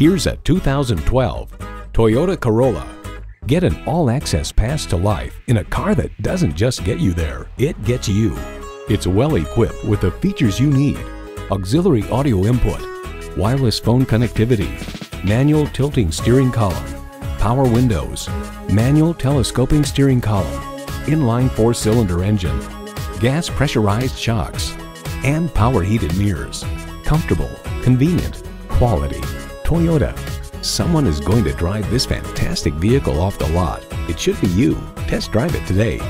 Here's a 2012 Toyota Corolla. Get an all-access pass to life in a car that doesn't just get you there, it gets you. It's well equipped with the features you need. Auxiliary audio input, wireless phone connectivity, manual tilting steering column, power windows, manual telescoping steering column, inline four-cylinder engine, gas pressurized shocks, and power heated mirrors. Comfortable, convenient, quality. Toyota. Someone is going to drive this fantastic vehicle off the lot. It should be you. Test drive it today.